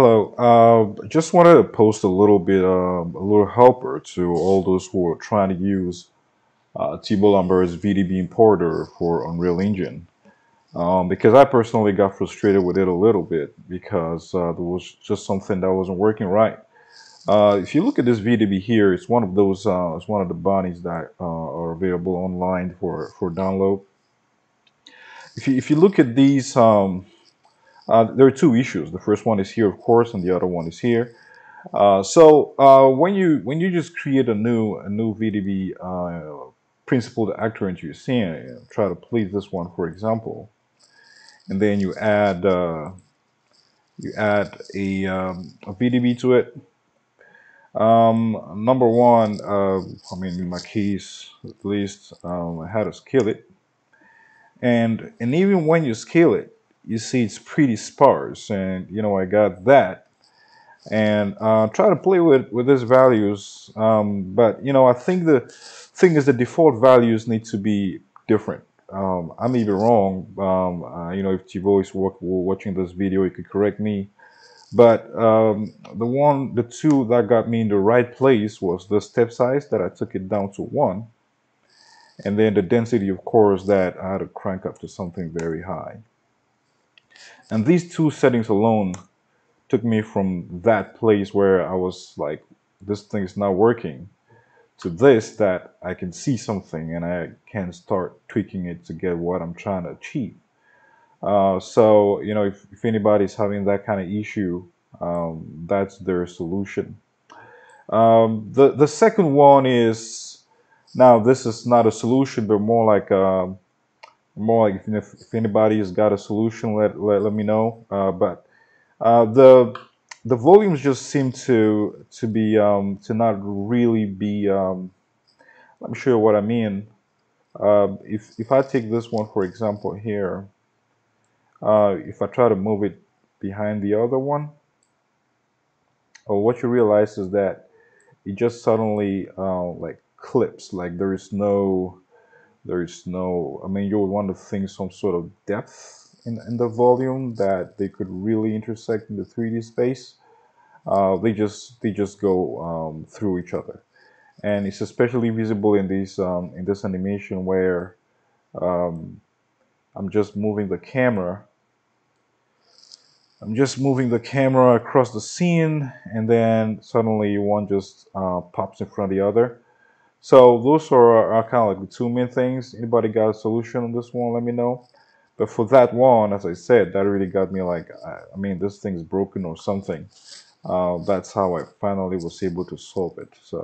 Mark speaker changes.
Speaker 1: Hello. Uh, just wanted to post a little bit, um, a little helper to all those who are trying to use uh, Lambert's VDB importer for Unreal Engine. Um, because I personally got frustrated with it a little bit because uh, there was just something that wasn't working right. Uh, if you look at this VDB here, it's one of those, uh, it's one of the bodies that uh, are available online for, for download. If you, if you look at these, um, uh, there are two issues. The first one is here, of course, and the other one is here. Uh, so uh, when you when you just create a new a new VDB uh, principled actor into your scene, try to please this one, for example, and then you add uh, you add a, um, a VDB to it. Um, number one, uh, I mean, in my case, at least, um, I had to scale it, and and even when you scale it, you see it's pretty sparse and you know I got that. And uh, try to play with with these values um, but you know I think the thing is the default values need to be different. Um, I may be wrong um, uh, you know if Thibault is watching this video you could correct me. But um, the one the two that got me in the right place was the step size that I took it down to one and then the density of course that I had to crank up to something very high and these two settings alone took me from that place where I was like, this thing is not working, to this that I can see something and I can start tweaking it to get what I'm trying to achieve. Uh, so, you know, if, if anybody's having that kind of issue, um, that's their solution. Um, the, the second one is, now this is not a solution, but more like a, um, more like if, if anybody has got a solution, let let, let me know. Uh, but uh, the the volumes just seem to to be um, to not really be. Um, let me show you what I mean. Uh, if if I take this one for example here, uh, if I try to move it behind the other one, oh, what you realize is that it just suddenly uh, like clips. Like there is no there is no, I mean, you would want to think some sort of depth in, in the volume that they could really intersect in the 3D space. Uh, they just they just go um, through each other, and it's especially visible in this um, in this animation where um, I'm just moving the camera. I'm just moving the camera across the scene, and then suddenly one just uh, pops in front of the other. So those are, are kind of like the two main things. Anybody got a solution on this one? Let me know. But for that one, as I said, that really got me like, I, I mean, this thing's broken or something. Uh, that's how I finally was able to solve it. So